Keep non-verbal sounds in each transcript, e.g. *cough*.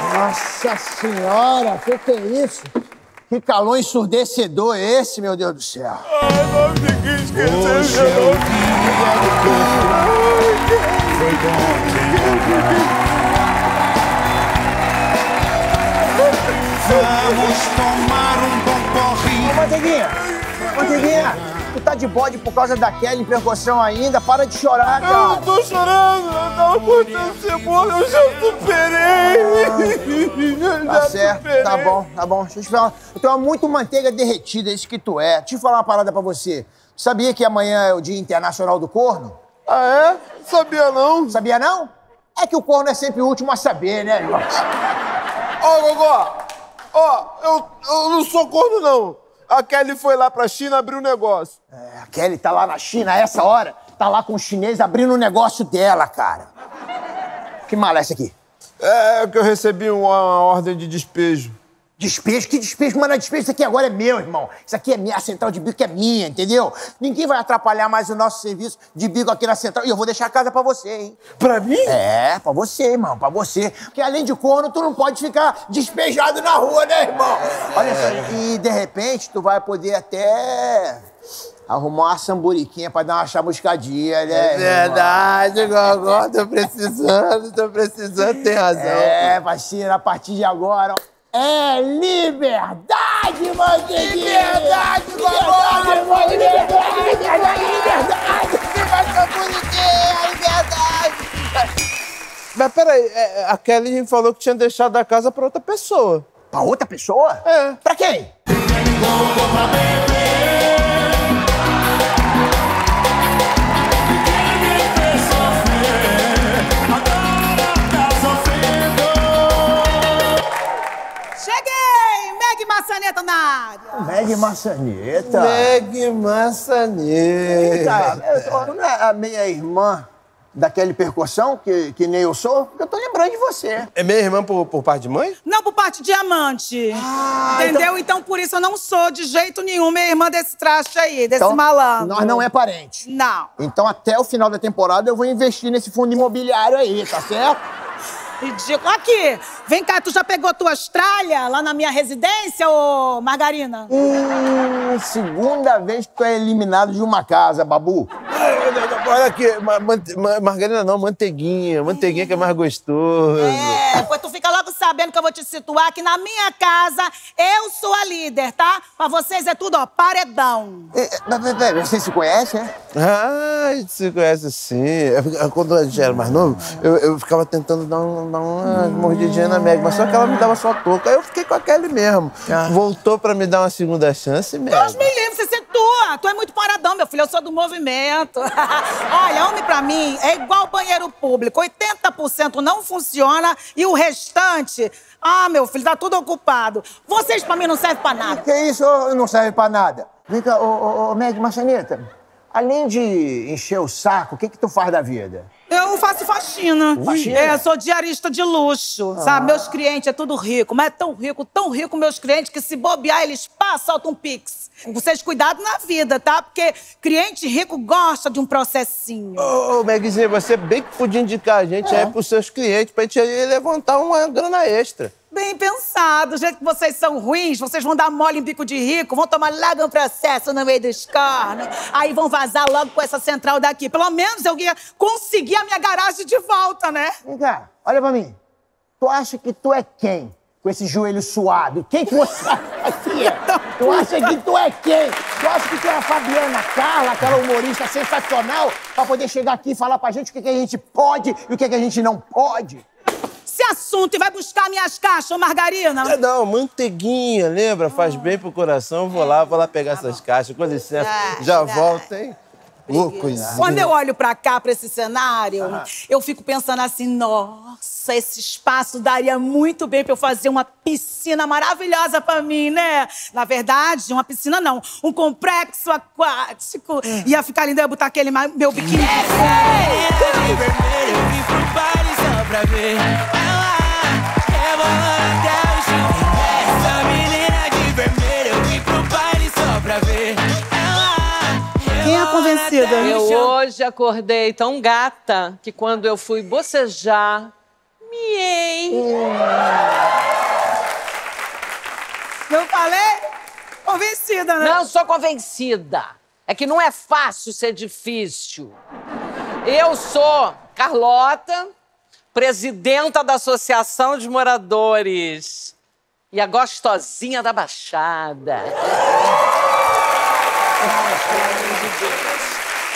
Nossa senhora, o que, que é isso? Que calor ensurdecedor é esse, meu Deus do céu? Ai, não fiquei esquecendo. Hoje é o dia do corpo. Foi bom te. Vamos tomar um bom porrinho. Ô, Manteiguinha! Manteiguinha! Tu tá de bode por causa daquela percussão ainda? Para de chorar, Eu não cara! tô chorando, eu tava cortando cebola, eu já superei. Eu Tá já certo, superei. tá bom, tá bom. Deixa eu te falar. Tu é muito manteiga derretida, é isso que tu é. Deixa eu falar uma parada pra você. Sabia que amanhã é o Dia Internacional do Corno? Ah, é? Sabia não? Sabia não? É que o corno é sempre o último a saber, né, irmão? Ó, Gogó, ó, eu, eu não sou corno, não. A Kelly foi lá pra China abrir um negócio. É, a Kelly tá lá na China a essa hora, tá lá com o chinês abrindo o negócio dela, cara. Que mala é essa aqui? É que eu recebi uma, uma ordem de despejo. Despejo? Que despejo? Mano, despejo, isso aqui agora é meu, irmão. Isso aqui é minha, a central de bico é minha, entendeu? Ninguém vai atrapalhar mais o nosso serviço de bico aqui na central. E eu vou deixar a casa pra você, hein? Pra mim? É, pra você, irmão, pra você. Porque além de corno, tu não pode ficar despejado na rua, né, irmão? Olha só, e de repente tu vai poder até arrumar uma samburiquinha pra dar uma chamuscadinha, né? É verdade, Gogó, tô precisando, tô precisando, tem razão. É, parceiro, a partir de agora, ó, é liberdade, manteiguinha! Liberdade, liberdade, irmão, liberdade, liberdade, liberdade! Viva Samburiquinha, liberdade! Mas peraí, é, a Kelly falou que tinha deixado a casa pra outra pessoa. Pra outra pessoa? É. Pra quem? Cheguei! Meg Maçaneta. Meg tu não é a minha irmã daquele percussão, que, que nem eu sou? Eu tô lembrando de você. É minha irmã por, por parte de mãe? Não por parte de diamante. Ah, Entendeu? Então... por isso eu não sou de jeito nenhum minha irmã desse traste aí, desse Então, malandro. Nós não é parente. Não. Então, até o final da temporada, eu vou investir nesse fundo imobiliário aí, tá certo? Ridículo. Aqui, vem cá, tu já pegou tuas tralhas lá na minha residência, ô Margarina? Hum, segunda vez que tu é eliminado de uma casa, Babu. Olha aqui, ma- mante- ma- margarina não, manteiguinha. Manteiguinha que é mais gostoso. É, pois tu fica logo sabendo que eu vou te situar que na minha casa eu sou a líder, tá? Pra vocês é tudo, ó, paredão. É, é, mas, mas, mas, Você se conhece, é? Ah, a gente se conhece sim. Eu- Quando a gente era mais novo, eu, eu ficava tentando dar, um, dar uma mordidinha na Meg, mas só que ela me dava só touca. Aí eu fiquei com a Kelly mesmo. Ah. Voltou pra me dar uma segunda chance Deus mesmo. me livre, você é tua. Tu é muito paradão, meu filho. Eu sou do movimento. *laughs* Olha, homem pra mim é igual banheiro público. 80% não funciona e o restante... Ah, meu filho, tá tudo ocupado. Vocês pra mim não servem pra nada. Que isso ô, não serve pra nada. Vem cá, ô, ô, ô Meg Maçaneta, além de encher o saco, o que que tu faz da vida? Eu faço faxina. Faxina? É, sou diarista de luxo, sabe? Meus clientes é tudo rico, mas é tão rico, tão rico meus clientes que se bobear, eles passam, soltam um pix. Vocês cuidado na vida, tá? Porque cliente rico gosta de um processinho. Ô, ô Megzinha, você bem que podia indicar a gente aí pros seus clientes pra gente levantar uma grana extra. Bem pensado. Do jeito que vocês são ruins, vocês vão dar mole em bico de rico, vão tomar logo um processo no meio dos cornos. Aí vão vazar logo com essa central daqui. Pelo menos eu ia conseguir a minha garagem de volta, né? Vem cá, olha pra mim. Tu acha que tu é quem? Com esse joelho suado. Quem que você *laughs* Assim, é. Tu acha que tu é quem? Tu acha que tu é a Fabiana Carla, aquela humorista sensacional, pra poder chegar aqui e falar pra gente o que, que a gente pode e o que, que a gente não pode? Assunto e vai buscar minhas caixas, ô Margarina. É, não, manteiguinha, lembra? Faz bem pro coração. Vou lá, vou lá pegar essas caixas. Com licença, já vai. volto, hein? Ô, coisinha. Quando eu olho pra cá, pra esse cenário, eu fico pensando assim, nossa, esse espaço daria muito bem pra eu fazer uma piscina maravilhosa pra mim, né? Na verdade, uma piscina não, um complexo aquático. Ia ficar lindo eu botar aquele meu biquíni. de vermelho, acordei tão gata que quando eu fui bocejar, miei. Não falei? Convencida, né? Não sou convencida. É que não é fácil ser difícil. Eu sou Carlota, presidenta da Associação de Moradores. E a gostosinha da Baixada.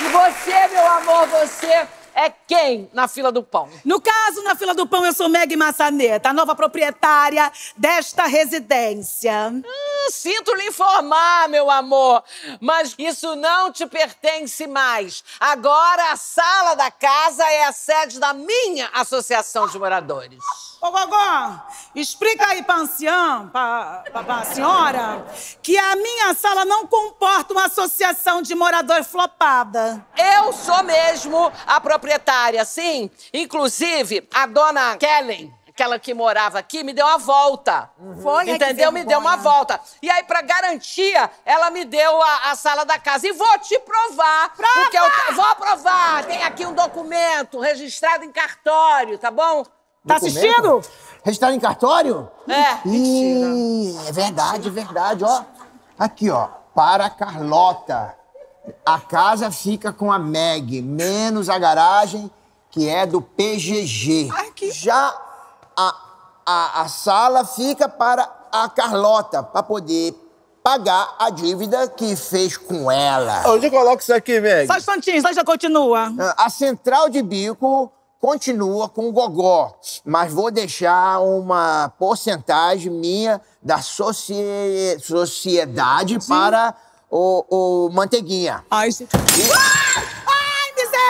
E você, meu amor, você é quem na fila do pão? No caso, na fila do pão, eu sou Meg Massaneta, a nova proprietária desta residência. Hum, sinto lhe informar, meu amor, mas isso não te pertence mais. Agora a sala da casa é a sede da minha associação de moradores. Ô, Gogó, explica aí pra anciã, pra, pra, pra senhora, que a minha sala não comporta uma associação de morador flopada. Eu sou mesmo a proprietária, sim. Inclusive, a dona Kellen, aquela que morava aqui, me deu uma volta. Foi, ai, que Entendeu? Me deu uma volta. E aí, pra garantia, ela me deu a, a sala da casa. E vou te provar. Prova! Porque eu vou provar. Tem aqui um documento registrado em cartório, tá bom? Tá assistindo? Registrado em cartório? É. Ih, é verdade, é verdade, ó. Aqui, ó. Para Carlota. A casa fica com a Meg, menos a garagem, que é do PGG. Ai, que- Já a, a, a sala fica para a Carlota, para poder pagar a dívida que fez com ela. Onde eu coloco isso aqui, Meg? Só um instantinho, só já continua. A central de bico continua com o gogó, mas vou deixar uma porcentagem minha da socie- sociedade para o, o Manteiguinha. Ai, gente. Ai,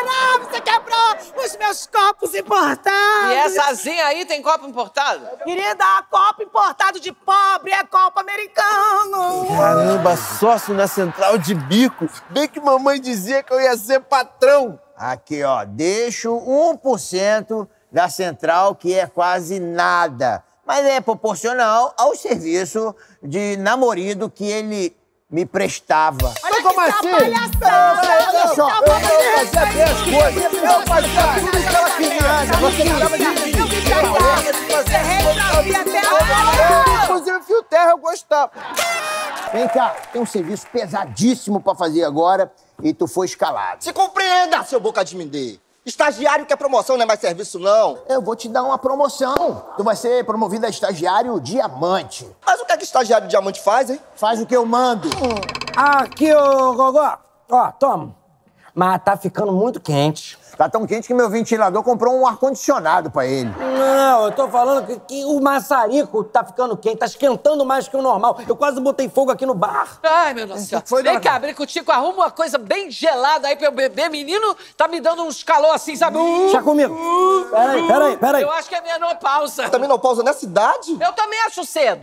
miserável, você quebrou os meus copos importados. E essazinha aí tem copo importado? Querida, copo importado de pobre é copo americano. Caramba, sócio na central de bico. Bem que mamãe dizia que eu ia ser patrão. Aqui, ó, deixo 1% da central, que é quase nada. Mas é proporcional ao serviço de namorido que ele me prestava. Olha como assim? palhaçada. Olha só, eu fazia bem as coisas. Eu fazia tudo que ela queria. Você cuidava de mim. Eu até agora. Inclusive, fio terra eu gostava. Vem cá, tem um serviço pesadíssimo pra fazer agora e tu foi escalado. Se compreenda, seu boca de mendê. Estagiário quer promoção, não é mais serviço, não. Eu vou te dar uma promoção. Tu vai ser promovido a estagiário diamante. Mas o que é que estagiário diamante faz, hein? Faz o que eu mando. Aqui, ô Gogó. Ó, toma. Mas tá ficando muito quente. Tá tão quente que meu ventilador comprou um ar-condicionado pra ele. Não, eu tô falando que, que o maçarico tá ficando quente, tá esquentando mais que o normal. Eu quase botei fogo aqui no bar. Ai, meu Deus do céu. foi, Vem cá? Bricutico, arruma uma coisa bem gelada aí pra eu beber. Menino, tá me dando uns calor assim, sabe? Deixa comigo. Peraí, peraí, peraí. Eu acho que é menopausa. Também não pausa nessa idade? Eu também acho cedo.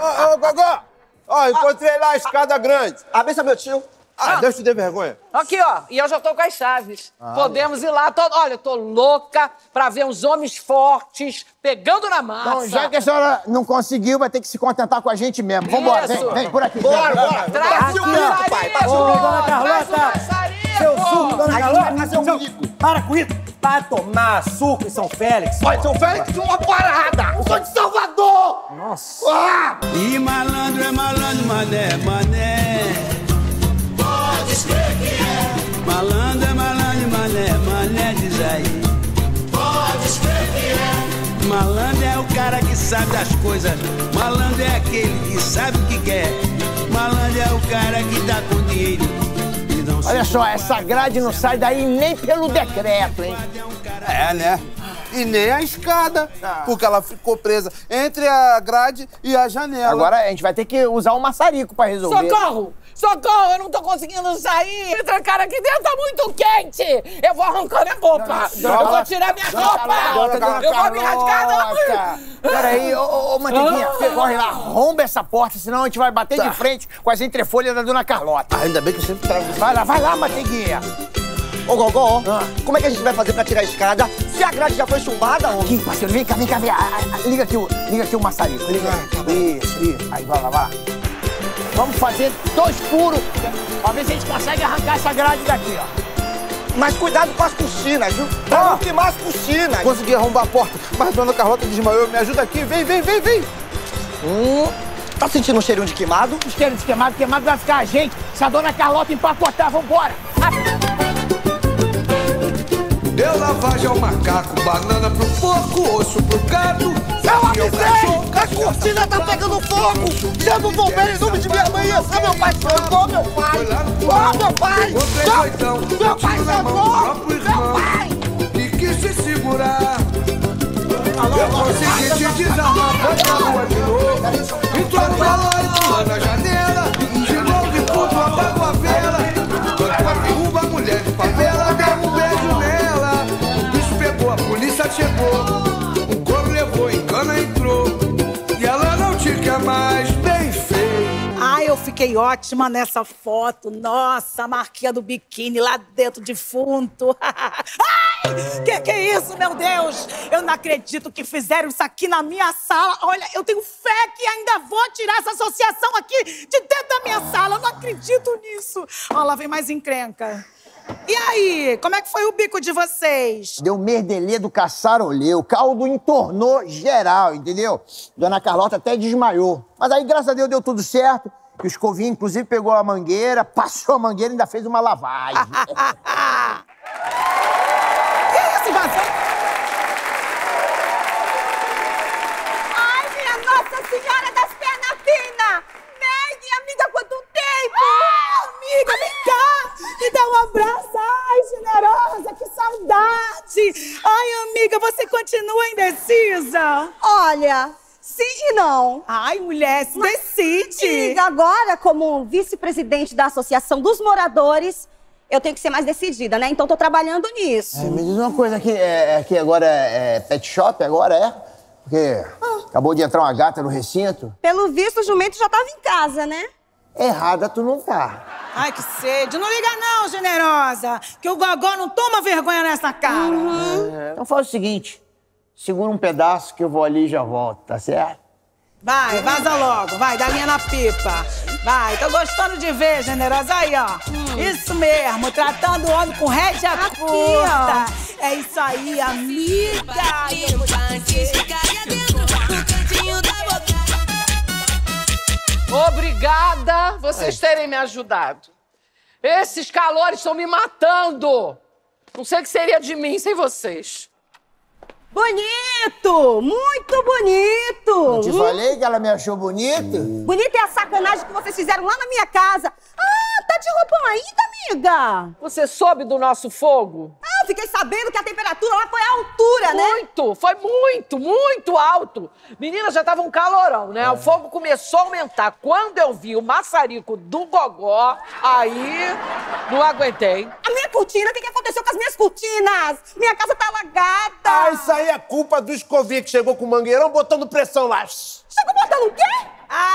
Ô, ô, Gogó. Ó, encontrei lá a escada grande. A benção, meu tio. Ah, Deus te dê vergonha. Aqui, ó. E eu já tô com as chaves. Podemos ir lá. Tô- olha, eu tô louca pra ver uns homens fortes pegando na massa. Então, já que a senhora não conseguiu, vai ter que se contentar com a gente mesmo. Vambora, vem, vem, por aqui. Bora, bora. Traz o maçarico, pai. Dona traz o Carlota. maçarico. Seu suco, dona Carlota. Seu- bico. Para com isso. Vai tomar suco em São Félix. Olha, seu Félix, uma parada. Eu sou de Salvador. Nossa. Ah! E malandro é malandro, mané, mané. Pode escrever que é. Malandro é malandro, mané, mané, diz aí. Pode escrever que é. Malandro é o cara que sabe das coisas. Malandro é aquele que sabe o que quer. Malandro é o cara que tá com dinheiro. e Olha só, essa grade não sai daí nem pelo decreto, hein? É, né? E nem a escada, porque ela ficou presa entre a grade e a janela. Agora a gente vai ter que usar um maçarico pra resolver. Socorro! Socorro! Eu não tô conseguindo sair! Me trancaram aqui dentro, tá muito quente! Eu vou arrancar minha roupa! Eu vou tirar minha roupa! Eu vou me rasgar! não. Peraí, ô, ô, ô Manteiguinha, você corre lá, romba essa porta, senão a gente vai bater de frente com as entrefolhas da dona Carlota. Ah, ainda bem que eu sempre trago Vai lá, vai lá, Manteiguinha. Ô, Gogó, Ah. como é que a gente vai fazer pra tirar a escada se a grade já foi chumbada, homem? Aqui, parceiro, vem cá, vem cá, vem cá. Ah, ah, Liga aqui o, liga aqui o maçarico, liga. Isso, isso. Aí, vai lá, vai lá. Vamos fazer dois furos pra ver se a gente consegue arrancar essa grade daqui, ó. Mas cuidado com as cortinas, viu? Não queimar as cortinas. Consegui arrombar a porta, mas dona Carlota desmaiou. Me ajuda aqui, vem, vem, vem, vem. Hum, tá sentindo um cheirinho de queimado? Cheiro de queimado, queimado vai ficar a gente. Se a dona Carlota empacotar, vambora. Deu lavagem ao macaco, banana pro porco, osso pro gato. Eu avisei! A cortina tá pegando fogo! Chama o bombeiro em nome de minha mãe! Esse meu pai socorro, meu pai! Ô, meu pai! Doidão, Meu pai próprio Meu pai! E quis se segurar. Eu consegui te desarmar, foi pra rua de novo. Entrou no balão e pulou na janela. Chegou. O couro levou, engana entrou. E ela não te quer mais, bem feio. Ai, eu fiquei ótima nessa foto. Nossa, a marquinha do biquíni lá dentro, defunto. *laughs* Ai, que que é isso, meu Deus? Eu não acredito que fizeram isso aqui na minha sala. Olha, eu tenho fé que ainda vou tirar essa associação aqui de dentro da minha sala. Eu não acredito nisso. Ó, lá vem mais encrenca. E aí, como é que foi o bico de vocês? Deu merdelê do caçarolê, o caldo entornou geral, entendeu? Dona Carlota até desmaiou. Mas aí, graças a Deus, deu tudo certo. E o escovinho, inclusive, pegou a mangueira, *laughs* passou a mangueira e ainda fez uma lavagem. *laughs* que isso, invasão? Ai, minha Nossa Senhora das Pernas Finas! Meg, amiga, quanto tempo! Amiga, vem cá! Me dá um abraço! Ai, generosa, que saudade! Ai, amiga, você continua indecisa? Olha, sim e não. Ai, mulher, se decide! Amiga, agora, como vice-presidente da Associação dos Moradores, eu tenho que ser mais decidida, né? Então tô trabalhando nisso. É, me diz uma coisa aqui, é, aqui agora é, é pet shop, agora é? Porque acabou de entrar uma gata no recinto. Pelo visto, o jumento já tava em casa, né? Errada tu não tá. Ai, que sede! Não liga não, generosa! Que o Gogó não toma vergonha nessa cara! Então faz o seguinte, segura um pedaço que eu vou ali e já volto, tá certo? Vai, vaza logo, vai, dá linha na pipa. Vai, tô gostando de ver, generosa. Aí, ó. Isso mesmo, tratando o homem com rédea Aqui, curta. É isso aí, amiga. Obrigada vocês terem me ajudado. Esses calores estão me matando. Não sei o que seria de mim sem vocês. Bonito! Muito bonito! Te Hum, falei que ela me achou bonito? Bonita é a sacanagem que vocês fizeram lá na minha casa. Ah, tá de roupão ainda, amiga? Você soube do nosso fogo? Ah, eu fiquei sabendo que a temperatura lá foi a altura, né? Muito, foi muito, muito alto. Meninas, já tava um calorão, né? O fogo começou a aumentar. Quando eu vi o maçarico do gogó, aí não aguentei. A minha cortina, o que, que aconteceu com as minhas cortinas? Minha casa tá alagada. Ah, isso aí é culpa do escovinha que chegou com o mangueirão botando pressão lá. Chegou botando o quê? Ah,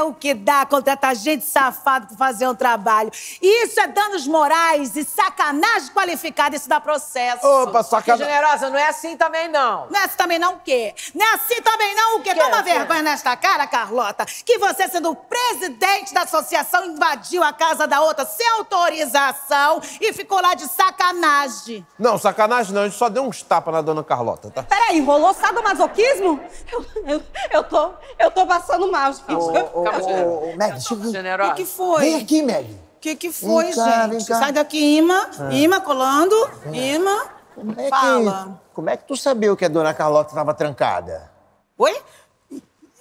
é o que dá contratar gente safada pra fazer um trabalho. Isso é danos morais e sacanagem qualificada, isso dá processo. Opa, sacanagem. generosa, não é assim também não. Não é assim também não o quê? Não é assim também não o quê? Que, Toma que? vergonha nesta cara, Carlota, que você, sendo presidente da associação, invadiu a casa da outra sem autorização e ficou lá de sacanagem. Não, sacanagem não, a gente só deu uns tapas na dona Carlota, tá? Peraí, rolou sadomasoquismo? Eu, eu, eu, tô, eu tô passando mal, gente. Ô, ô, ô, ô, Meg, chega. O que foi? Vem aqui, Meg. O que, que foi, Vem cá, gente? vem cá. Sai daqui, Ima. Ima, colando. Ima. Como é, Fala. que, como é que tu sabia que a dona Carlota estava trancada? Oi?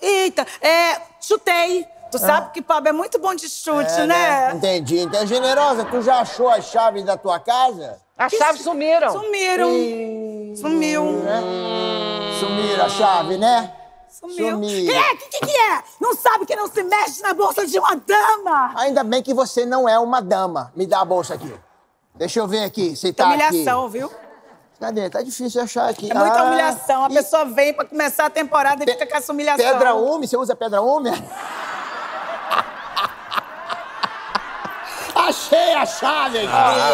Eita, é, chutei. Tu sabe que pobre é muito bom de chute, É, né? Entendi. Então, generosa, tu já achou as chaves da tua casa? As chaves sumiram. Sumiram. Sumiu. Sumiram a chave, né? Sumiu. Sumiram. Que é? Que, que que é? Não sabe que não se mexe na bolsa de uma dama? Ainda bem que você não é uma dama. Me dá a bolsa aqui. Deixa eu ver aqui se tá humilhação, aqui. viu? Cadê? Tá difícil achar aqui. É muita Ah, humilhação. A e pessoa vem pra começar a temporada e fica com essa humilhação. Pedra ume? Você usa pedra ume? *laughs* Achei a chave aqui,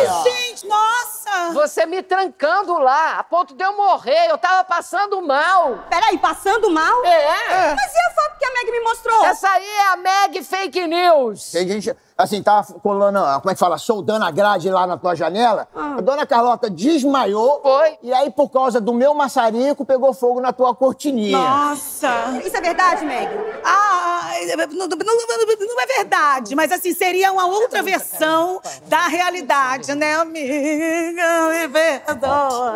ó. Gente, nossa! Você me trancando lá, a ponto de eu morrer. Eu tava passando mal. Peraí, passando mal? É. Mas e a foto que a Meg me mostrou? Essa aí é a Meg Fake News. Tem gente, assim, tava colando, ah, como é que fala, soldando a grade lá na tua janela. A dona Carlota desmaiou. Foi. E aí, por causa do meu maçarico, pegou fogo na tua cortininha. Nossa! Isso é verdade, Meg? Ah, não, não- não- não é verdade, mas assim, seria uma outra versão da realidade, né, amiga? Me perdoa.